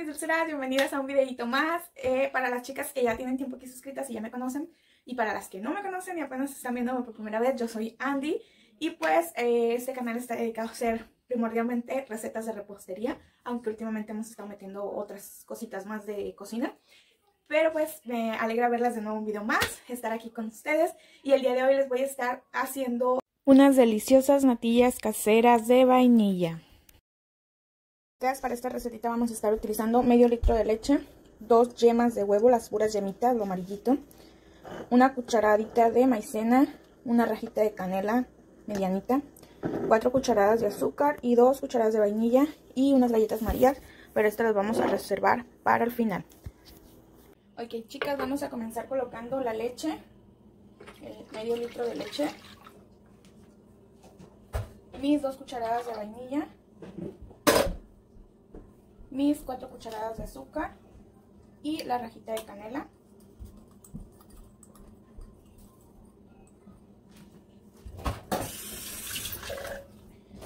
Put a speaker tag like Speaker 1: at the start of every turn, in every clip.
Speaker 1: mis dulceras, bienvenidas a un videito más eh, Para las chicas que ya tienen tiempo aquí suscritas y ya me conocen Y para las que no me conocen y apenas están viendo por primera vez, yo soy Andy Y pues eh, este canal está dedicado a hacer primordialmente recetas de repostería Aunque últimamente hemos estado metiendo otras cositas más de cocina pero pues me alegra verlas de nuevo un video más, estar aquí con ustedes y el día de hoy les voy a estar haciendo unas deliciosas natillas caseras de vainilla. Para esta recetita vamos a estar utilizando medio litro de leche, dos yemas de huevo, las puras yemitas, lo amarillito, una cucharadita de maicena, una rajita de canela medianita, cuatro cucharadas de azúcar y dos cucharadas de vainilla y unas galletas marías, pero estas las vamos a reservar para el final. Ok chicas, vamos a comenzar colocando la leche, el medio litro de leche, mis dos cucharadas de vainilla, mis 4 cucharadas de azúcar y la rajita de canela.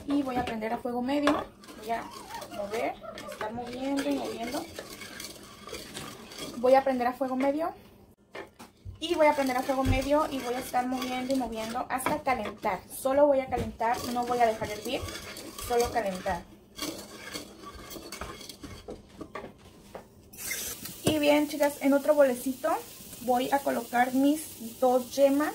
Speaker 1: Y voy a prender a fuego medio, voy a mover, estar moviendo y moviendo. Voy a prender a fuego medio y voy a prender a fuego medio y voy a estar moviendo y moviendo hasta calentar. Solo voy a calentar, no voy a dejar hervir, solo calentar. Bien, chicas, en otro bolecito voy a colocar mis dos yemas.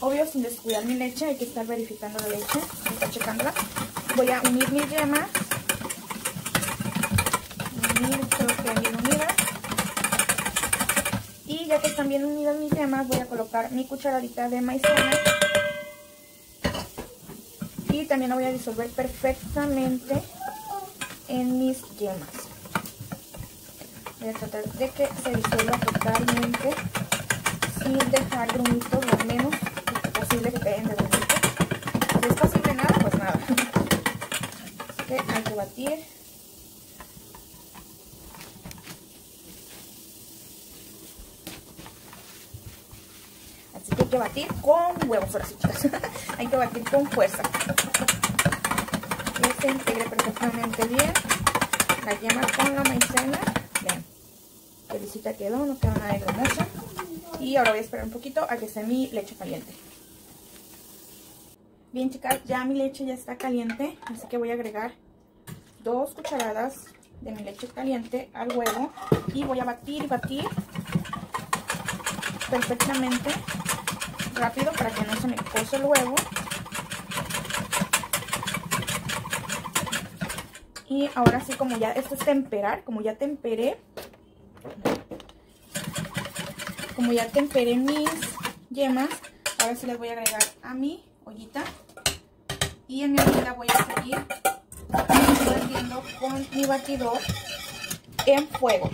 Speaker 1: Obvio, sin descuidar mi leche, hay que estar verificando la leche, checándola. Voy a unir mis yemas. Y ya que están bien unidas mis yemas, voy a colocar mi cucharadita de maicena también lo voy a disolver perfectamente en mis yemas. Voy a tratar de que se disuelva totalmente sin dejar grumitos lo menos posible que queden de grumitos. Si es posible nada, pues nada. Así que hay que batir. Así que que batir con huevos, ahora sí chicas. hay que batir con fuerza se integre perfectamente bien la yema con la maicena. Vean, qué quedó, no queda nada de grumosa. Y ahora voy a esperar un poquito a que esté mi leche caliente. Bien chicas, ya mi leche ya está caliente, así que voy a agregar dos cucharadas de mi leche caliente al huevo y voy a batir y batir perfectamente rápido para que no se me cose el huevo Y ahora sí, como ya, esto es temperar, como ya temperé, como ya temperé mis yemas, ahora sí las voy a agregar a mi ollita. Y en mi ollita voy a seguir batiendo con mi batidor en fuego.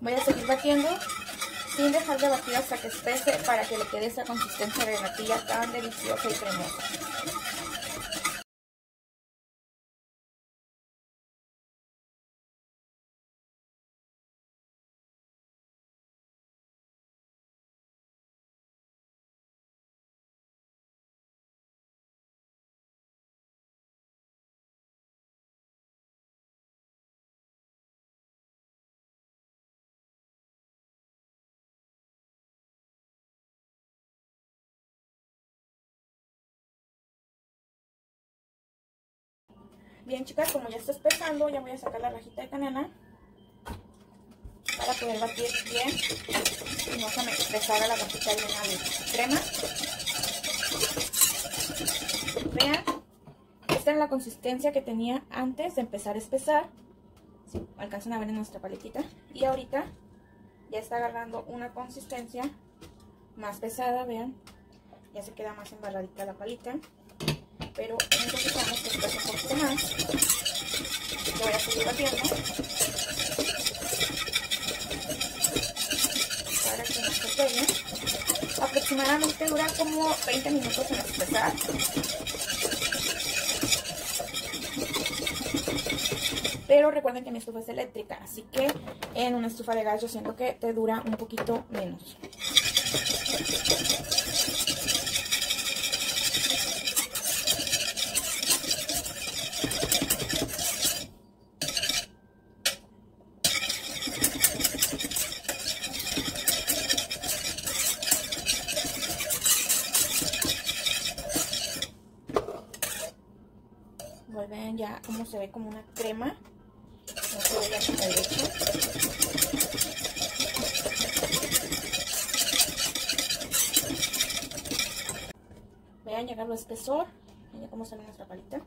Speaker 1: Voy a seguir batiendo sin dejar de batir hasta que espese para que le quede esa consistencia de natilla tan deliciosa y cremosa. Bien chicas, como ya está espesando, ya voy a sacar la rajita de canela para poder batir bien y no se me espesara la rajita llena de crema. Vean, esta es la consistencia que tenía antes de empezar a espesar. Si alcanzan a ver en nuestra paletita. Y ahorita ya está agarrando una consistencia más pesada, vean. Ya se queda más embarradita la palita pero necesitamos que espese un poquito más. Lo voy a seguir batiendo para que no se pegue. Aproximadamente dura como 20 minutos en espesar. Pero recuerden que mi estufa es eléctrica, así que en una estufa de gas yo siento que te dura un poquito menos. vean ya cómo se ve como una crema. No se ve. Vean, ya agarro espesor. Vean cómo sale nuestra palita.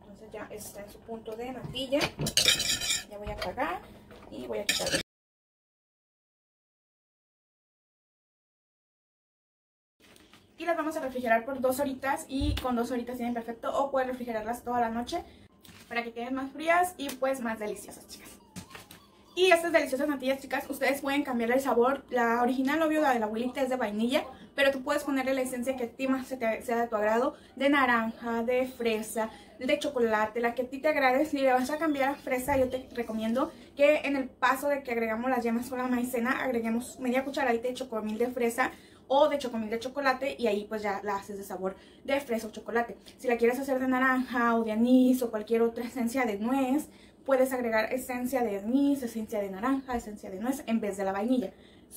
Speaker 1: Entonces ya está en su punto de natilla. Ya voy a cargar y voy a quitar y las vamos a refrigerar por dos horitas y con dos horitas tienen perfecto o pueden refrigerarlas toda la noche para que queden más frías y pues más deliciosas chicas. Y estas deliciosas natillas chicas ustedes pueden cambiar el sabor. La original obvio la de la abuelita es de vainilla pero tú puedes ponerle la esencia que a ti más sea de tu agrado de naranja, de fresa, de chocolate, la que a ti te agrade. Si le vas a cambiar fresa yo te recomiendo que en el paso de que agregamos las yemas con la maicena agreguemos media cucharadita de chocomil de fresa o de chocomil de chocolate y ahí pues ya la haces de sabor de fresa o chocolate. Si la quieres hacer de naranja o de anís o cualquier otra esencia de nuez, puedes agregar esencia de anís, esencia de naranja, esencia de nuez en vez de la vainilla.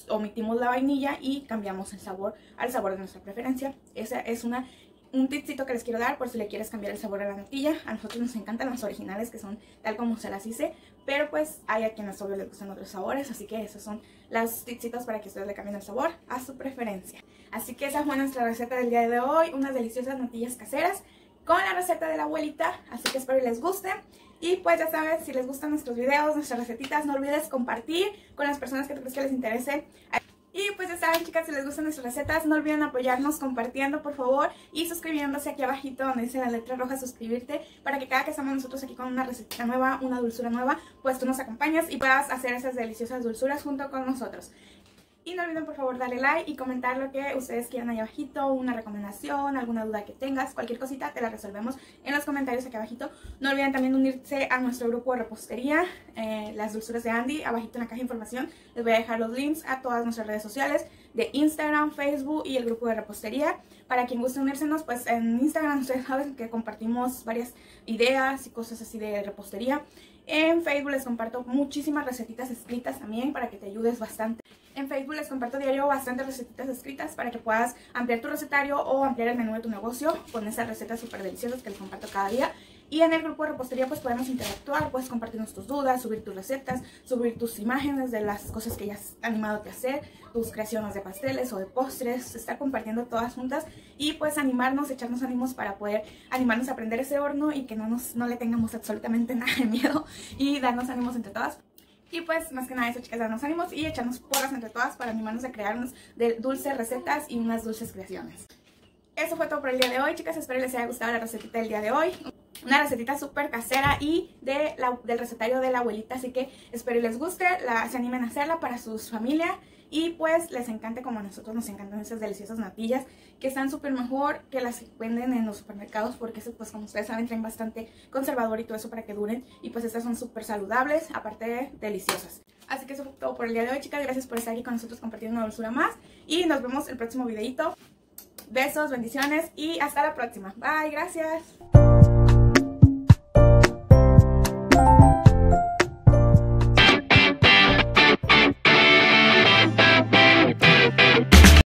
Speaker 1: Omitimos la vainilla y cambiamos el sabor al sabor de nuestra preferencia. Esa es una un tipcito que les quiero dar por si le quieres cambiar el sabor a la natilla. A nosotros nos encantan las originales que son tal como se las hice, pero pues hay a quienes obvio les gustan otros sabores, así que esos son los tipsitos para que ustedes le cambien el sabor a su preferencia. Así que esa fue nuestra receta del día de hoy, unas deliciosas natillas caseras con la receta de la abuelita, así que espero que les guste. Y pues ya saben, si les gustan nuestros videos, nuestras recetitas, no olvides compartir con las personas que tú crees que les interese. Y pues ya saben chicas, si les gustan nuestras recetas, no olviden apoyarnos compartiendo por favor y suscribiéndose aquí abajito donde dice la letra roja suscribirte para que cada que estamos nosotros aquí con una receta nueva, una dulzura nueva, pues tú nos acompañas y puedas hacer esas deliciosas dulzuras junto con nosotros. Y no olviden por favor darle like y comentar lo que ustedes quieran ahí abajito, una recomendación, alguna duda que tengas, cualquier cosita te la resolvemos en los comentarios aquí abajito. No olviden también unirse a nuestro grupo de repostería, eh, las dulzuras de Andy, abajito en la caja de información. Les voy a dejar los links a todas nuestras redes sociales de Instagram, Facebook y el grupo de repostería. Para quien guste unírsenos, pues en Instagram ustedes saben que compartimos varias ideas y cosas así de repostería. En Facebook les comparto muchísimas recetitas escritas también para que te ayudes bastante. En Facebook les comparto diario bastantes recetitas escritas para que puedas ampliar tu recetario o ampliar el menú de tu negocio con esas recetas súper deliciosas que les comparto cada día. Y en el grupo de repostería pues podemos interactuar, puedes compartirnos tus dudas, subir tus recetas, subir tus imágenes de las cosas que ya has animado a hacer, tus creaciones de pasteles o de postres, estar compartiendo todas juntas y pues animarnos, echarnos ánimos para poder animarnos a aprender ese horno y que no, nos, no le tengamos absolutamente nada de miedo y darnos ánimos entre todas. Y pues más que nada eso chicas, darnos ánimos y echarnos porras entre todas para animarnos a crearnos de dulces recetas y unas dulces creaciones. Eso fue todo por el día de hoy, chicas. Espero les haya gustado la recetita del día de hoy. Una recetita súper casera y de del recetario de la abuelita. Así que espero les guste, la, se animen a hacerla para su familia. Y pues les encante como a nosotros nos encantan esas deliciosas natillas que están súper mejor que las que venden en los supermercados porque pues como ustedes saben traen bastante conservador y todo eso para que duren y pues estas son súper saludables, aparte de deliciosas. Así que eso fue todo por el día de hoy chicas, gracias por estar aquí con nosotros compartiendo una dulzura más y nos vemos el próximo videito. Besos, bendiciones y hasta la próxima. Bye, gracias.